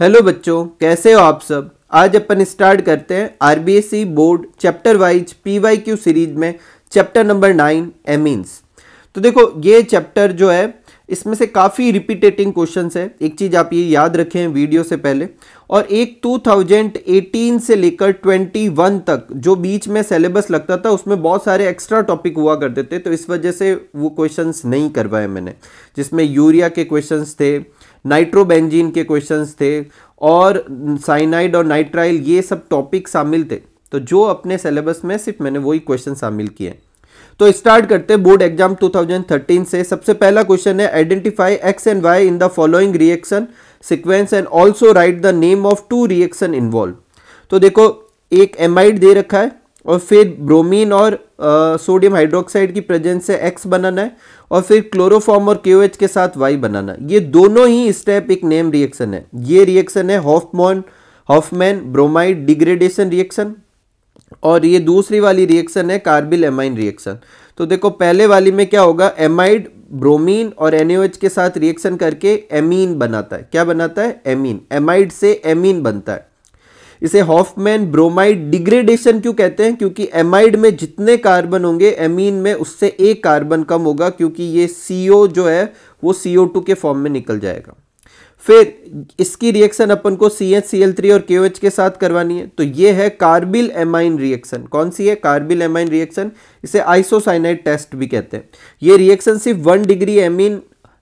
Hello बच्चों, कैसे हो आप सब? आज अपन स्टार्ट करते हैं RBSE board chapter wise PYQ series में चैप्टर नंबर नाइन एमीन्स तो देखो, ये चैप्टर जो है, इसमें से काफ़ी रिपीटेटिंग क्वेश्चंस है। एक चीज़ आप ये याद रखें वीडियो से पहले। और एक 2018 से लेकर 21 तक, जो बीच में सिलेबस लगता था, उसमें बहुत सारे एक्स्ट्रा टॉपिक हुआ करते थे तो इस वजह से वो क्वेश्चंस नहीं करवाए मैंने। जिसमें यूरिया के क्वेश्चंस थे नाइट्रोबेंजीन के क्वेश्चंस थे और साइनाइड और नाइट्राइल, ये सब टॉपिक शामिल थे। तो जो अपने सिलेबस में सिर्फ़ मैंने वही क्वेश्चन शामिल किए तो स्टार्ट करते हैं बोर्ड एग्ज़ाम 2013 से। सबसे पहला क्वेश्चन है identify X and Y in the following reaction sequence and also write the name of two reaction involve तो देखो, एक एमाइड दे रखा है और फिर ब्रोमीन और सोडियम हाइड्रोक्साइड की प्रेजेंस से एक्स बनाना है और फिर क्लोरोफॉर्म और के के साथ वाई बनाना ये दोनों ही स्टेप एक नेम रिएक्शन है। ये रिएक्शन है Hofmann Hofmann bromide degradation reaction और ये दूसरी वाली रिएक्शन है कार्बिल एमाइन रिएक्शन तो देखो, पहले वाली में क्या होगा? एमाइड ब्रोमीन और एनओएच के साथ रिएक्शन करके एमीन बनाता है। क्या बनाता है? एमीन एमाइड से एमीन बनता है। इसे हॉफमैन ब्रोमाइड डिग्रेडेशन क्यों कहते हैं? क्योंकि एमाइड में जितने कार्बन होंगे एमीन में उससे एक कार्बन कम होगा, क्योंकि ये सीओ जो है, वो CO2 के फॉर्म में निकल जाएगा। फिर इसकी रिएक्शन अपन को C H C L three और के के साथ करवानी है। तो ये है कार्बिल एमाइन रिएक्शन कौन सी है? कार्बिल एमाइन रिएक्शन इसे आइसोसाइनाइड टेस्ट भी कहते हैं। ये रिएक्शन सिर्फ़ वन डिग्री एमीन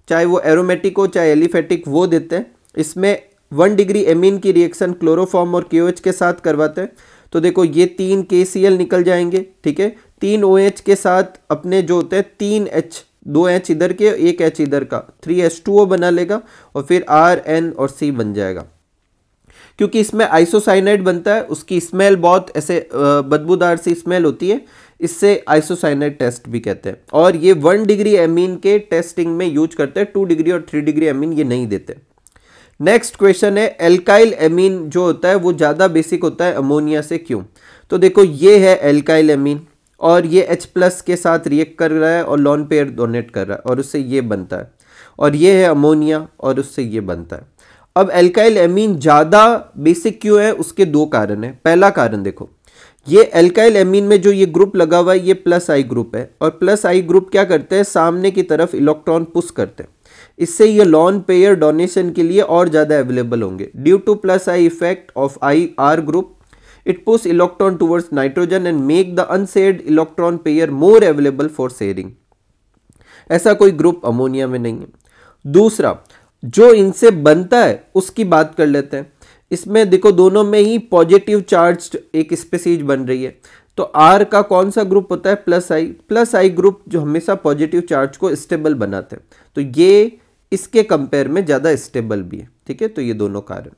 चाहे वो एरोमेटिक हो, चाहे एलिफेटिक वो देते हैं। इसमें वन डिग्री एमीन की रिएक्शन क्लोरोफॉर्म और के के साथ करवाते हैं। तो देखो, ये तीन के निकल जाएँगे, ठीक है? तीन ओ OH के साथ अपने जो होते हैं, तीन एच दो एच इधर के, एक एच इधर का। थ्री एच टू ओ बना लेगा और फिर आर एन और सी बन जाएगा। क्योंकि इसमें आइसोसाइनाइड बनता है, उसकी स्मेल बहुत ऐसे बदबूदार सी स्मेल होती है। इससे आइसोसाइनाइड टेस्ट भी कहते हैं। और ये वन डिग्री एमीन के टेस्टिंग में यूज़ करते हैं। टू डिग्री और थ्री डिग्री एमीन ये नहीं देते। नेक्स्ट क्वेश्चन है एल्काइल एमीन जो होता है, वो ज़्यादा बेसिक होता है अमोनिया से क्यों? तो देखो, ये है एल्काइल एमीन और ये H प्लस के साथ रिएक्ट कर रहा है और लॉन पेयर डोनेट कर रहा है और उससे ये बनता है। और ये है अमोनिया और उससे ये बनता है। अब एल्काइल एमीन ज़्यादा बेसिक क्यों है? उसके दो कारण हैं। पहला कारण देखो, ये एल्काइल एमीन में जो ये ग्रुप लगा हुआ है, ये प्लस आई ग्रुप है और प्लस आई ग्रुप क्या करते हैं? सामने की तरफ़ इलेक्ट्रॉन पुश करते हैं। इससे ये लॉन पेयर डोनेशन के लिए और ज़्यादा अवेलेबल होंगे। Due to plus I effect of I R group It push electron towards nitrogen and make the unshared electron pair more available for sharing. ऐसा कोई ग्रुप अमोनिया में नहीं है। दूसरा, जो इनसे बनता है, उसकी बात कर लेते हैं। इसमें देखो, दोनों में ही पॉजिटिव चार्ज एक स्पेसीज बन रही है। तो आर का कौन सा ग्रुप होता है? Plus I plus I group जो हमेशा पॉजिटिव चार्ज को स्टेबल बनाते हैं। तो ये इसके कंपेयर में ज़्यादा स्टेबल भी है, ठीक है? तो ये दोनों कारण।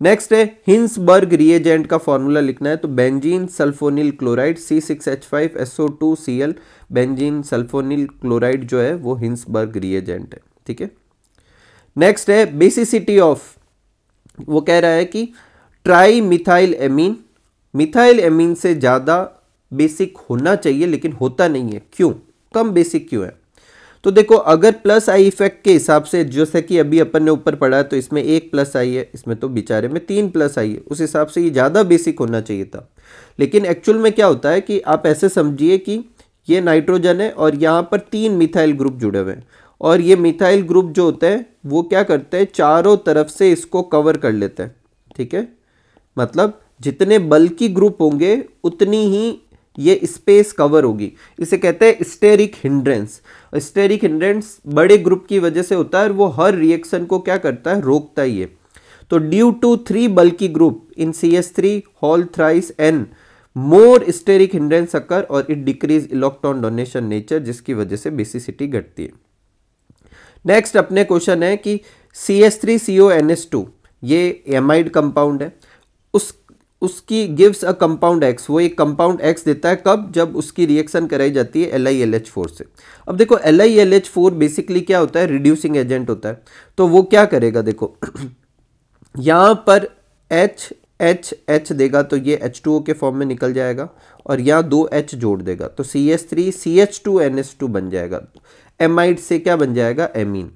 नेक्स्ट है हिंसबर्ग रिएजेंट का फॉर्मूला लिखना है तो benzene sulfonyl chloride C six H five S O two C L benzene sulfonyl chloride जो है, वो हिंसबर्ग रिएजेंट है, ठीक है? नेक्स्ट है बेसिसिटी ऑफ़ वो कह रहा है कि tri methyl amine methyl amine से ज़्यादा बेसिक होना चाहिए, लेकिन होता नहीं है। क्यों? कम बेसिक क्यों है? तो देखो, अगर प्लस आई इफ़ेक्ट के हिसाब से जैसे कि अभी अपन ने ऊपर पढ़ा है तो इसमें एक प्लस आई है, इसमें तो बेचारे में तीन प्लस आई है। उस हिसाब से ये ज़्यादा बेसिक होना चाहिए था। लेकिन एक्चुअल में क्या होता है कि आप ऐसे समझिए कि ये नाइट्रोजन है और यहाँ पर तीन मिथाइल ग्रुप जुड़े हुए हैं। और ये मिथाइल ग्रुप जो होते हैं, वो क्या करते हैं, चारों तरफ़ से इसको कवर कर लेते हैं। ठीक है? मतलब जितने बल्कि ग्रुप होंगे, उतनी ही ये स्पेस कवर होगी। इसे कहते हैं स्टेरिक हिंड्रेंस स्टेरिक हिंड्रेंस बड़े ग्रुप की वजह से होता है और वो हर रिएक्शन को क्या करता है? रोकता ही है। तो due to three bulky group in C S three hall thrice N more steric hindrance occur और it decrease electron donation nature जिसकी वजह से बेसिसिटी घटती है। नेक्स्ट अपने क्वेश्चन है कि C S three C O N S two ये एमाइड कंपाउंड है। उस उसकी गिव्स अ कंपाउंड एक्स वो एक कंपाउंड एक्स देता है कब? जब उसकी रिएक्शन कराई जाती है L I L H four से। अब देखो L I L H four basically क्या होता है? रिड्यूसिंग एजेंट होता है। तो वो क्या करेगा देखो? यहाँ पर एच एच एच देगा तो ये एच टू ओ के फॉर्म में निकल जाएगा और यहाँ दो एच जोड़ देगा। तो C S three C H two N S two बन जाएगा। एमाइड से क्या बन जाएगा? एमीन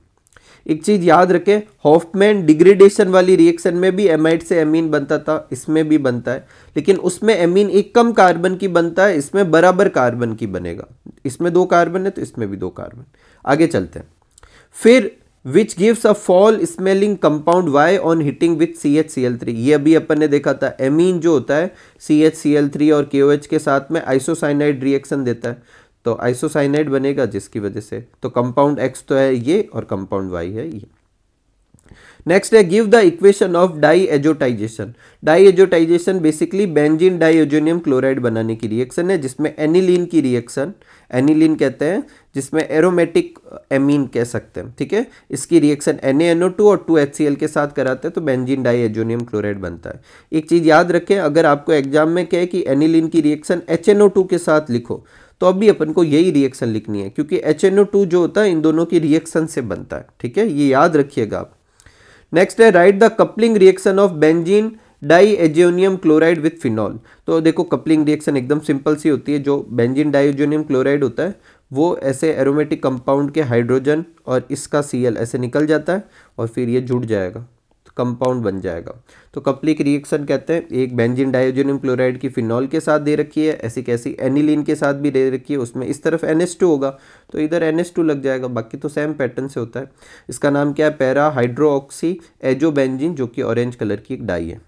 एक चीज़ याद रखें, हॉफमैन डिग्रेडेशन वाली रिएक्शन में भी एमाइड से एमीन बनता था, इसमें भी बनता है। लेकिन उसमें एमीन एक कम कार्बन की बनता है, इसमें बराबर कार्बन की बनेगा। इसमें दो कार्बन है तो इसमें भी दो कार्बन आगे चलते हैं। फिर which gives a foul smelling compound Y on heating with C H C L three ये अभी अपन ने देखा था एमीन जो होता है C H C L three और के ओ एच के साथ में आइसोसाइनाइड रिएक्शन देता है। तो आइसोसाइनाइड बनेगा जिसकी वजह से। तो कंपाउंड एक्स तो है ये और कंपाउंड वाई है ये। नेक्स्ट है give the equation of diazotisation diazotisation basically benzene diazonium chloride बनाने की रिएक्शन है, जिसमें एनिलीन की रिएक्शन एनिलीन कहते हैं, जिसमें एरोमेटिक एमीन कह सकते हैं, ठीक है? इसकी रिएक्शन एन और टू एच के साथ कराते हैं तो बेंजीन डाइओजोनियम क्लोराइड बनता है। एक चीज़ याद रखें, अगर आपको एग्ज़ाम में कहे कि एनिलीन की रिएक्शन एच के साथ लिखो तो अभी अपन को यही रिएक्शन लिखनी है, क्योंकि एच जो होता है, इन दोनों की रिएक्शन से बनता है, ठीक है? ये याद रखिएगा आप। नेक्स्ट है write the coupling reaction of benzene diazonium chloride with phenol तो देखो कपलिंग रिएक्शन एकदम सिंपल सी होती है, जो बेंजीन डाइओजोनियम क्लोराइड होता है, वो ऐसे एरोमेटिक कंपाउंड के हाइड्रोजन और इसका सी ऐसे निकल जाता है और फिर ये जुड़ जाएगा। कंपाउंड बन जाएगा। तो कपलिक रिएक्शन कहते हैं, एक बेंजिन डायोजोनियम क्लोराइड की फिनॉल के साथ दे रखी है, ऐसी कैसी एनिलीन के साथ भी दे रखी है, उसमें इस तरफ़ NH2 होगा तो इधर एन लग जाएगा, बाकी तो सेम पैटर्न से होता है। इसका नाम क्या है? पैरा हाइड्रोक्सी एजोबेंजिन जो कि ऑरेंज कलर की एक डाई है।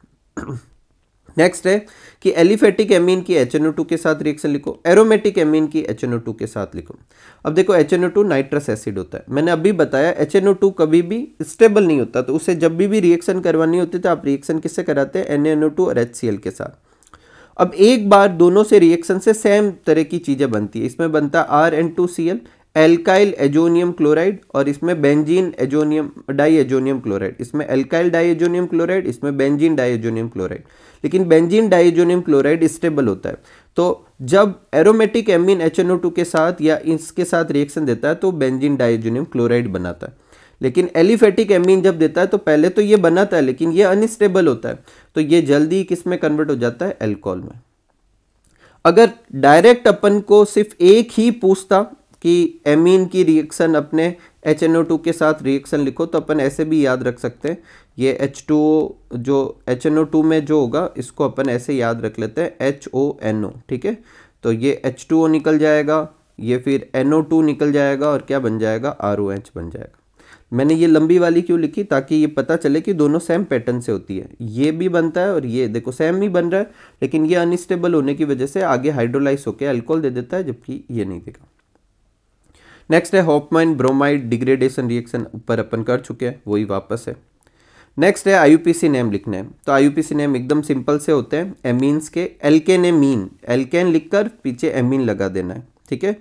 नेक्स्ट है कि एलिफेटिक एमीन की एच के साथ रिएक्शन लिखो एरोमेटिक एमीन की एच के साथ लिखो। अब देखो एच नाइट्रस एसिड होता है। मैंने अभी बताया एच कभी भी स्टेबल नहीं होता तो उसे जब भी भी रिएक्शन करवानी होती तो आप रिएक्शन किससे कराते हैं? एन और एच के साथ। अब एक बार दोनों से रिएक्शन से सेम तरह की चीज़ें बनती है। इसमें बनता है R N two C L alkyl azonium chloride और इसमें benzene azonium diazonium chloride इसमें एल्काइल डाई एजोनियम क्लोराइड इसमें बेंजीन डाई एजोनियम क्लोराइड लेकिन बेंजीन डाइजोनियम क्लोराइड स्टेबल होता है। तो जब एरोमेटिक एमिन एच के साथ या इसके साथ रिएक्शन देता है तो बेंजीन डाइजोनियम क्लोराइड बनाता है। लेकिन एलिफेटिक एमीन जब देता है तो पहले तो ये बनाता है, लेकिन ये अनस्टेबल होता है। तो ये जल्दी किसमें कन्वर्ट हो जाता है? एल्कोहल में। अगर डायरेक्ट अपन को सिर्फ़ एक ही पूछता कि एमीन की रिएक्शन अपने एच एन ओ टू के साथ रिएक्शन लिखो तो अपन ऐसे भी याद रख सकते हैं। ये एच टू ओ जो एच एन ओ टू में जो होगा, इसको अपन ऐसे याद रख लेते हैं एच ओ एन ओ ठीक है? तो ये एच टू ओ निकल जाएगा, ये फिर एन ओ टू निकल जाएगा, और क्या बन जाएगा? आर ओ एच बन जाएगा। मैंने ये लंबी वाली क्यों लिखी? ताकि ये पता चले कि दोनों सेम पैटर्न से होती है। ये भी बनता है और ये, देखो सेम ही बन रहा है, लेकिन ये अनस्टेबल होने की वजह से आगे हाइड्रोलाइज होकर अल्कोहल दे देता है, जबकि ये नहीं देगा। नेक्स्ट है हॉपमाइन ब्रोमाइड डिग्रेडेशन रिएक्शन ऊपर अपन कर चुके हैं, वही वापस है। नेक्स्ट है आईयूपीसी नेम लिखना है। तो आईयूपीसी नेम एकदम सिंपल से होते हैं एमीन्स के एल्केन एमीन एल्केन लिखकर पीछे एमीन लगा देना है, ठीक है?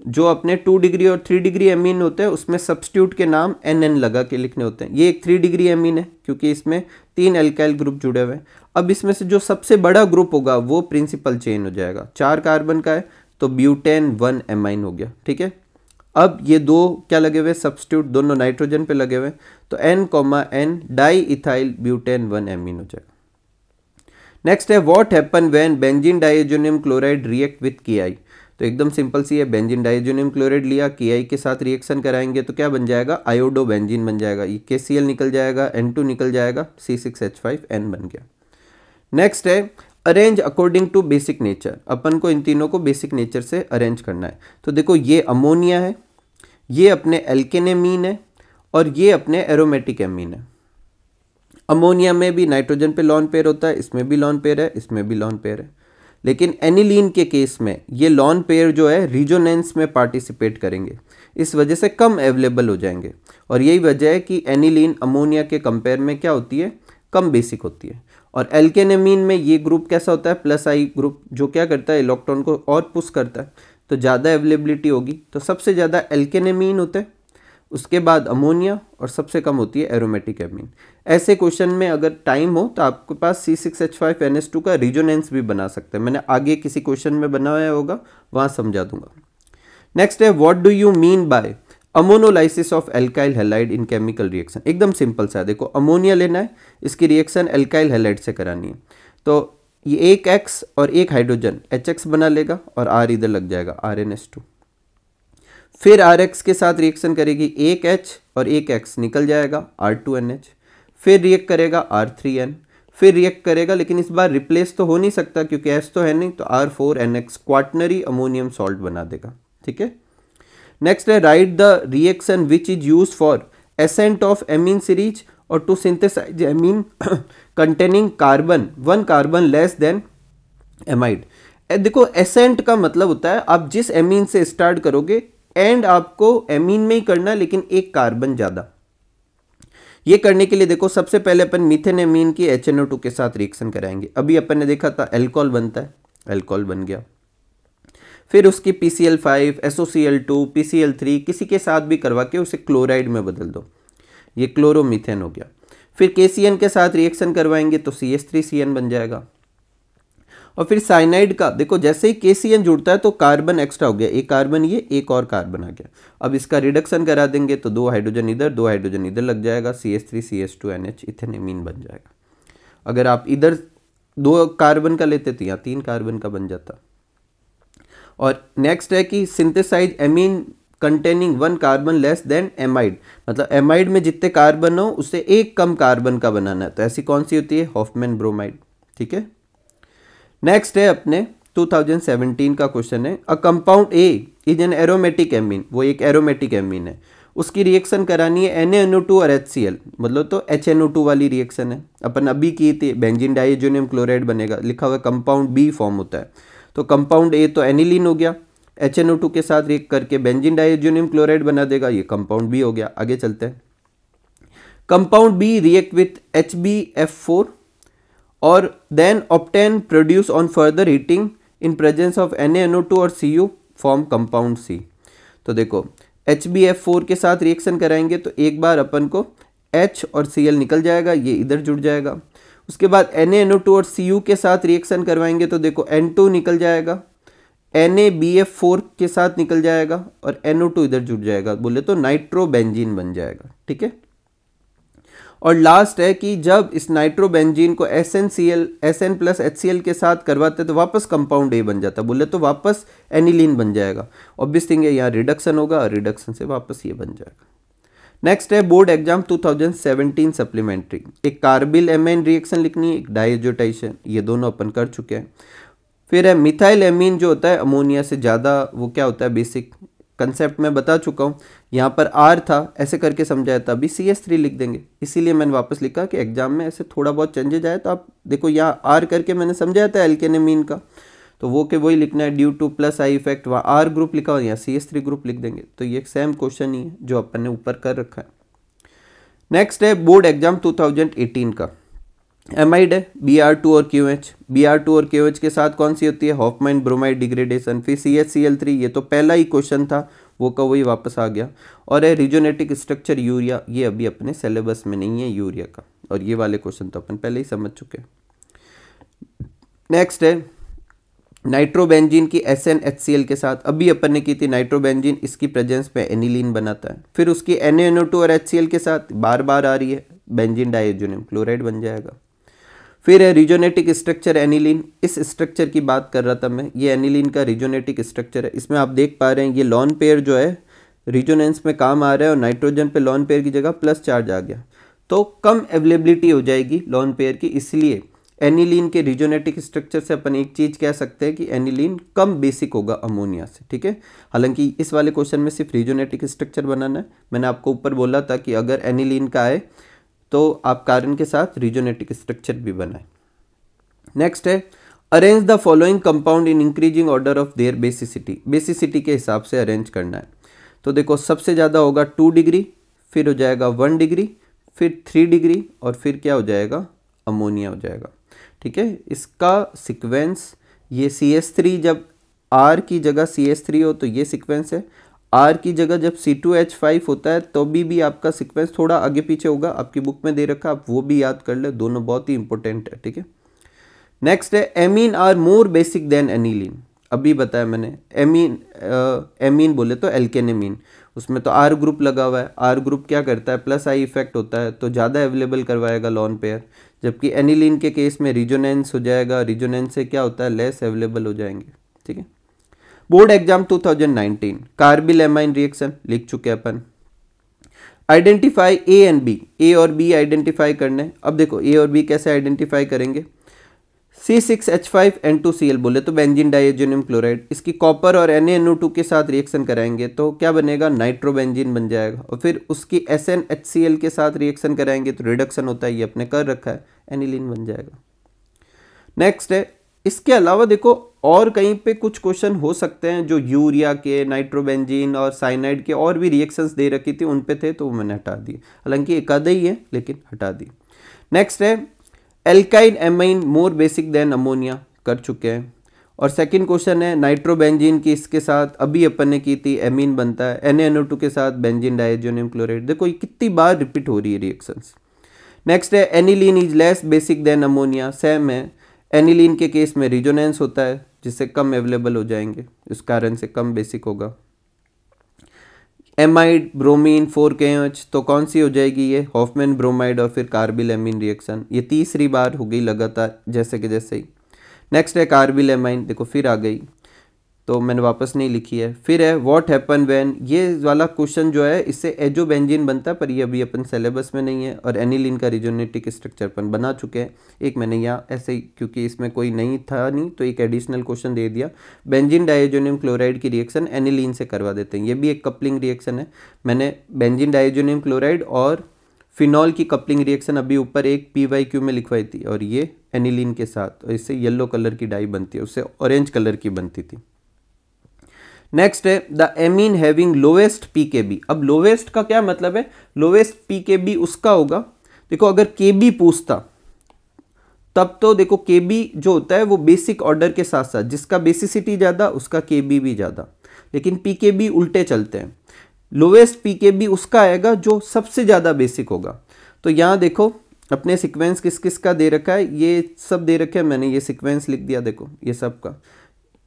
जो अपने टू डिग्री और थ्री डिग्री एमीन होते हैं, उसमें सब्सटीट्यूट के नाम एन एन लगा के लिखने होते हैं। ये एक थ्री डिग्री एमीन है, क्योंकि इसमें तीन एल्काइल ग्रुप जुड़े हुए हैं। अब इसमें से जो सबसे बड़ा ग्रुप होगा, वो प्रिंसिपल चेन हो जाएगा। चार कार्बन का है तो ब्यूटेन वन एमाइन हो गया, ठीक है? अब ये दो क्या लगे हुए? सब्सटीट्यूट दोनों नाइट्रोजन पे लगे हुए तो N comma N diethyl butane one amine हो जाएगा। नेक्स्ट है what happen when benzene diazonium chloride react with K I तो एकदम सिंपल सी है बेंजीन डाइजोनियम क्लोराइड लिया के आई के साथ रिएक्शन कराएँगे तो क्या बन जाएगा? आयोडो बेंजीन बन जाएगा, ये के सी एल निकल जाएगा एन टू निकल जाएगा C six H five N बन गया। नेक्स्ट है arrange according to basic nature अपन को इन तीनों को बेसिक नेचर से अरेंज करना है। तो देखो, ये अमोनिया है, ये अपने एल्केनेमीन है, और ये अपने एरोमेटिक एमीन है। अमोनिया में भी नाइट्रोजन पे लॉन पेयर होता है, इसमें भी लॉन पेयर है, इसमें भी लॉन पेयर है। लेकिन एनिलीन के केस में ये लॉन पेयर जो है रिजोनेंस में पार्टिसिपेट करेंगे। इस वजह से कम अवेलेबल हो जाएँगे। और यही वजह है कि एनिलीन अमोनिया के कंपेयर में क्या होती है? कम बेसिक होती है। और एल्केनेमीन में ये ग्रुप कैसा होता है? प्लस आई ग्रुप, जो क्या करता है? इलेक्ट्रॉन को और पुश करता है। तो ज़्यादा अवेलेबिलिटी होगी। तो सबसे ज़्यादा एल्केनेमीन होते हैं। उसके बाद अमोनिया और सबसे कम होती है एरोमेटिक एमीन ऐसे क्वेश्चन में अगर टाइम हो तो आपके पास C six H five N S two का रिजोनेंस भी बना सकते हैं। मैंने आगे किसी क्वेश्चन में बनाया होगा, वहाँ समझा दूँगा। नेक्स्ट है what do you mean by ammonolysis of alkyl halide in chemical reaction. एकदम सिंपल सा, देखो, अमोनिया लेना है, इसकी रिएक्शन एल्काइल हेलाइड से करानी है। तो ये एक एक्स और एक हाइड्रोजन एच एक्स बना लेगा और आर इधर लग जाएगा आर एन एस टू फिर आर एक्स के साथ रिएक्शन करेगी एक एच और एक एक्स निकल जाएगा आर टू एन एच फिर रिएक्ट करेगा आर थ्री एन फिर रिएक्ट करेगा, लेकिन इस बार रिप्लेस तो हो नहीं सकता, क्योंकि एस तो है नहीं तो R four N X quaternary ammonium salt बना देगा, ठीक है? नेक्स्ट है write the reaction which is use for ascent of amine series और to synthesise amine containing carbon one carbon less than amide देखो एसेंट का मतलब होता है, आप जिस एमीन से स्टार्ट करोगे एंड आपको एमीन में ही करना, लेकिन एक कार्बन ज़्यादा। ये करने के लिए देखो, सबसे पहले अपन मिथेन एमीन की एच के साथ रिएक्शन कराएँगे। अभी अपन ने देखा था एल्कोहल बनता है एल्कोहल बन गया। फिर उसकी P C L five S O C L two P C L three किसी के साथ भी करवा के उसे क्लोराइड में बदल दो। ये क्लोरोमीथेन हो गया। फिर के सी एन के साथ रिएक्शन करवाएँगे तो C S three C N बन जाएगा। और फिर साइनाइड का, देखो जैसे ही के सी एन जुड़ता है तो कार्बन एक्स्ट्रा हो गया। एक कार्बन ये, एक और कार्बन आ गया। अब इसका रिडक्शन करा देंगे तो दो हाइड्रोजन इधर, दो हाइड्रोजन इधर लग जाएगा। C S three C S two N H ethanamine बन जाएगा। अगर आप इधर दो कार्बन का लेते तो यहाँ तीन कार्बन का बन जाता। और नेक्स्ट है कि synthesise amine containing one carbon less than amide मतलब एमाइड में जितने कार्बन हो, उससे एक कम कार्बन का बनाना है। तो ऐसी कौन सी होती है? हॉफमैन ब्रोमाइड ठीक है? नेक्स्ट है अपने 2017 का क्वेश्चन है। A compound A is an aromatic amine वो एक एरोमेटिक एमीन है। उसकी रिएक्शन करानी है एन और एच सी एल मतलब तो एच वाली रिएक्शन है। अपन अभी की थी बेंजिन डाइजोनियम क्लोराइड बनेगा। लिखा हुआ कंपाउंड बी फॉर्म होता है। तो कंपाउंड ए तो एनिलीन हो गया। एच एन ओ टू के साथ रिएक्ट करके बेंजिन डाइजोनियम क्लोराइड बना देगा, ये कंपाउंड बी हो गया। आगे चलते हैं। Compound B react with H B F four और then obtain produce on further heating in presence of N N O two और C U form compound C तो देखो एच बी एफ़ फोर के साथ रिएक्शन कराएँगे तो एक बार अपन को एच और सी एल निकल जाएगा, ये इधर जुड़ जाएगा। उसके बाद एन और सी के साथ रिएक्शन करवाएँगे तो देखो एन निकल जाएगा। एन के साथ निकल जाएगा और एनओ टू इधर जुड़ जाएगा। बोले तो नाइट्रोबेंजीन बन जाएगा, ठीक है? और लास्ट है कि जब इस नाइट्रोबेंजीन को S N C L S N plus H C L के साथ करवाते तो वापस कंपाउंड ए बन जाता बोले तो वापस एनिलीन बन जाएगा। ऑब्वियस थिंग है, यहाँ रिडक्शन होगा और रिडक्शन से वापस ये बन जाएगा। नेक्स्ट है बोर्ड एग्ज़ाम 2017 सप्लीमेंट्री एक कार्बिल एमेन रिएक्शन लिखनी है एक डाइजोटाइशन ये दोनों अपन कर चुके हैं। फिर है मिथाइल एमीन जो होता है अमोनिया से ज़्यादा वो क्या होता है बेसिक कंसेप्ट में बता चुका हूँ। यहाँ पर आर था, ऐसे करके समझाया था, अभी सी एस थ्री लिख देंगे। इसीलिए मैंने वापस लिखा कि एग्ज़ाम में ऐसे थोड़ा बहुत चेंजेज आए तो आप देखो यहाँ आर करके मैंने समझाया था एल्केनेमीन का। तो वो के वही लिखना है due to plus I effect वहाँ आर ग्रुप लिखा हुआ यहाँ सी एस थ्री ग्रुप लिख देंगे। तो ये सेम क्वेश्चन ही है, जो अपन ने ऊपर कर रखा है। नेक्स्ट है बोर्ड एग्ज़ाम टू का। एमाइड है बी आर टू और Q H B R two और क्यू एच के साथ कौन सी होती है? हॉफमाइन ब्रोमाइड डिग्रेडेशन फिर C H C L three ये तो पहला ही क्वेश्चन था, वो का वही वापस आ गया। और है रिजोनेटिक स्ट्रक्चर यूरिया ये अभी अपने सिलेबस में नहीं है यूरिया का। और ये वाले क्वेश्चन तो अपन पहले ही समझ चुके हैं। नेक्स्ट है नाइट्रोबेंजीन की S N H C L के साथ अभी अपन ने की थी नाइट्रोबेंजीन, इसकी प्रेजेंस में एनिलीन बनाता है। फिर उसकी एन टू और एच सी एल के साथ बार बार आ रही है बेंजीन डाइजोनियम क्लोराइड बन जाएगा। फिर है रिजोनेटिक स्ट्रक्चर एनिलीन। इस स्ट्रक्चर की बात कर रहा था मैं, ये एनिलीन का रिजोनेटिक स्ट्रक्चर है। इसमें आप देख पा रहे हैं, ये लॉन पेयर जो है रिजोनेंस में काम आ रहा है और नाइट्रोजन पे लॉन पेयर की जगह प्लस चार्ज आ गया। तो कम अवेलेबिलिटी हो जाएगी लॉन पेयर की, इसलिए एनिलीन के रिजोनेटिक स्ट्रक्चर से अपन एक चीज़ कह सकते हैं कि एनिलीन कम बेसिक होगा अमोनिया से, ठीक है? हालाँकि इस वाले क्वेश्चन में सिर्फ़ रिजोनेटिक स्ट्रक्चर बनाना है। मैंने आपको ऊपर बोला था कि अगर एनिलीन का आए तो आप कारण के साथ रिजोनेटिक स्ट्रक्चर भी बनाए। नेक्स्ट है arrange the following compound in increasing order of their basicity basicity के हिसाब से अरेंज करना है। तो देखो, सबसे ज़्यादा होगा टू डिग्री फिर हो जाएगा वन डिग्री फिर थ्री डिग्री और फिर क्या हो जाएगा? अमोनिया हो जाएगा। ठीक है? इसका सिक्वेंस ये सी एस थ्री जब आर की जगह सी एस थ्री हो तो ये सिक्वेंस है। आर की जगह जब सी टू एच फाइव होता है तो भी भी आपका सिक्वेंस थोड़ा आगे पीछे होगा। आपकी बुक में दे रखा, आप वो भी याद कर ले। दोनों बहुत ही इंपॉर्टेंट है, ठीक है? नेक्स्ट है amine are more basic than aniline अभी बताया मैंने एमीन एमीन बोले तो एल्केनेमीन उसमें तो आर ग्रुप लगा हुआ है। आर ग्रुप क्या करता है? प्लस आई इफ़ेक्ट होता है तो ज़्यादा अवेलेबल करवाएगा लॉन पेयर जबकि एनिलीन के केस में रिजोनेंस हो जाएगा। रिजोनेंस से क्या होता है? लेस अवेलेबल हो जाएँगे। ठीक है? Board exam 2019 carbylamine reaction लिख चुके अपन। Identify A and B A और बी आइडेंटिफाई करने। अब देखो ए और बी कैसे आइडेंटिफाई करेंगे? C six H five N two C L बोले तो बेंजिन डाइजोनियम क्लोराइड इसकी कॉपर और एन एन टू के साथ रिएक्शन कराएँगे तो क्या बनेगा? नाइट्रोबेंजिन बन जाएगा। और फिर उसकी S N H C L के साथ रिएक्शन कराएँगे तो रिडक्शन होता है, ये अपने कर रखा है एनिलीन बन जाएगा। नेक्स्ट है, इसके अलावा देखो, और कहीं पे कुछ क्वेश्चन हो सकते हैं, जो यूरिया के नाइट्रोबेंजीन और साइनाइड के और भी रिएक्शंस दे रखी थी, उन पे थे तो वो मैंने हटा दिए। हालाँकि एक आधा ही है, लेकिन हटा दी नेक्स्ट है alkyne amine more basic than ammonia कर चुके हैं। और सेकंड क्वेश्चन है नाइट्रोबेंजीन की इसके साथ अभी अपन ने की थी एमीन बनता है एन के साथ बेंजीन डाइजोनियम क्लोराइड देखो ये कितनी बार रिपीट हो रही है रिएक्शंस नेक्स्ट है aniline is less basic than ammonia same है। एनिलीन के केस में रिजोनेंस होता है, जिससे कम अवेलेबल हो जाएँगे, इस कारण से कम बेसिक होगा। एमाइड ब्रोमीन फोर के एच तो कौन सी हो जाएगी ये? हॉफमैन ब्रोमाइड और फिर कार्बिल एमिन रिएक्शन ये तीसरी बार हो गई लगातार, जैसे कि जैसे ही। नेक्स्ट है कार्बिल एमाइन देखो फिर आ गई। तो मैंने वापस नहीं लिखी है। फिर है व्हाट हैपन व्हेन ये वाला क्वेश्चन जो है, इससे एजो बेंजीन बनता है, पर ये अभी अपन सिलेबस में नहीं है और एनिलिन का रिजोनेटिक स्ट्रक्चर अपन बना चुके हैं। एक मैंने यहाँ ऐसे ही, क्योंकि इसमें कोई नहीं था नहीं तो एक एडिशनल क्वेश्चन दे दिया। बेंजिन डाइजोनियम क्लोराइड की रिएक्शन एनिलीन से करवा देते हैं। ये भी एक कपलिंग रिएक्शन है। मैंने बेंजिन डाइजोनियम क्लोराइड और फिनॉल की कपलिंग रिएक्शन अभी ऊपर एक पी वाई क्यू में लिखवाई थी, और ये एनिलीन के साथ, और इससे येलो कलर की डाई बनती है, उससे ऑरेंज कलर की बनती थी। नेक्स्ट है the amine having lowest P K B अब लोवेस्ट का क्या मतलब है? लोवेस्ट पी के बी उसका होगा। देखो, अगर के बी पूछता, तब तो देखो के बी जो होता है, वो बेसिक ऑर्डर के साथ साथ जिसका बेसिसिटी ज़्यादा, उसका के बी भी ज़्यादा। लेकिन पी के बी उल्टे चलते हैं। लोवेस्ट पी के बी उसका आएगा, जो सबसे ज़्यादा बेसिक होगा। तो यहाँ देखो, अपने सीक्वेंस किस किस का दे रखा है? ये सब दे रखे हैं मैंने, ये सीक्वेंस लिख दिया, देखो, ये सब का।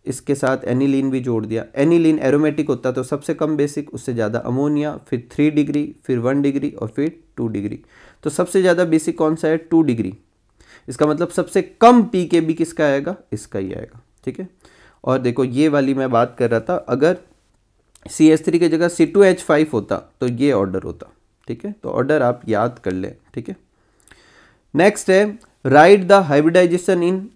इसके साथ एनिलीन भी जोड़ दिया। एनिलीन एरोमेटिक होता तो सबसे कम बेसिक उससे ज़्यादा अमोनिया फिर थ्री डिग्री फिर वन डिग्री और फिर टू डिग्री तो सबसे ज़्यादा बेसिक कौन सा है? टू डिग्री इसका मतलब सबसे कम पी के बी किसका आएगा? इसका ही आएगा, ठीक है? और देखो, ये वाली मैं बात कर रहा था, अगर सी एस थ्री की जगह सी टू एच फाइव होता तो ये ऑर्डर होता, ठीक है? तो ऑर्डर आप याद कर लें, ठीक है? नेक्स्ट है write the hybridization in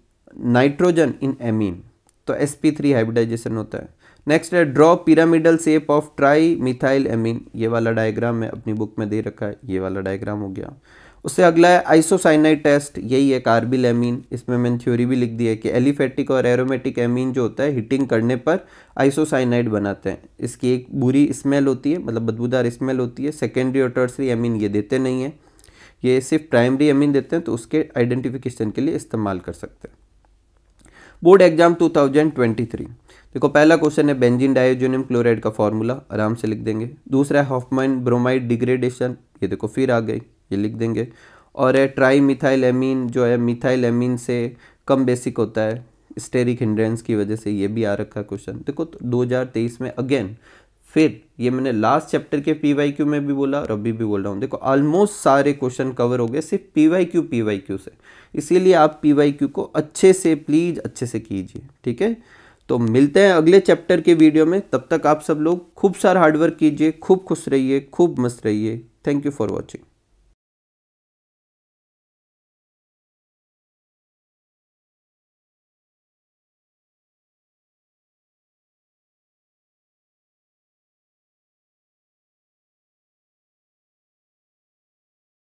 nitrogen in amine तो एस पी थ्री हाइब्रिडाइजेशन होता है। नेक्स्ट है draw pyramidal shape of trimethylamine ये वाला डायग्राम मैं अपनी बुक में दे रखा है। ये वाला डायग्राम हो गया। उससे अगला है आइसोसाइनाइड टेस्ट यही है कार्बिल एमीन इसमें मैंने थ्योरी भी लिख दी है कि एलिफेटिक और एरोमेटिक एमीन जो होता है हीटिंग करने पर आइसोसाइनाइड बनाते हैं। इसकी एक बुरी स्मेल होती है मतलब बदबूदार स्मेल होती है। सेकेंडरी और टर्सरी एमीन ये देते नहीं है। ये सिर्फ़ प्राइमरी एमीन देते हैं तो उसके आइडेंटिफिकेशन के लिए इस्तेमाल कर सकते हैं। बोर्ड एग्ज़ाम 2023 देखो, पहला क्वेश्चन है बेंजीन डायोजोनियम क्लोराइड का फॉर्मूला आराम से लिख देंगे। दूसरा है हॉफमाइन ब्रोमाइड डिग्रेडेशन ये देखो, फिर आ गई, ये लिख देंगे। और है ट्राई मिथाइल एमीन जो है मिथाइल एमीन से कम बेसिक होता है स्टेरिक हिंड्रेंस की वजह से ये भी आ रखा क्वेश्चन देखो तो 2023 में अगेन फिर ये मैंने लास्ट चैप्टर के पी क्यू में भी बोला और अभी भी बोल रहा हूँ। देखो ऑलमोस्ट सारे क्वेश्चन कवर हो गए सिर्फ़ P Y Q P Y Q से। इसीलिए आप पी वाई क्यू को अच्छे से प्लीज़ अच्छे से कीजिए, ठीक है? तो मिलते हैं अगले चैप्टर के वीडियो में। तब तक आप सब लोग खूब सारा हार्डवर्क कीजिए, खूब खुश रहिए, खूब मस्त रहिए। Thank you for watching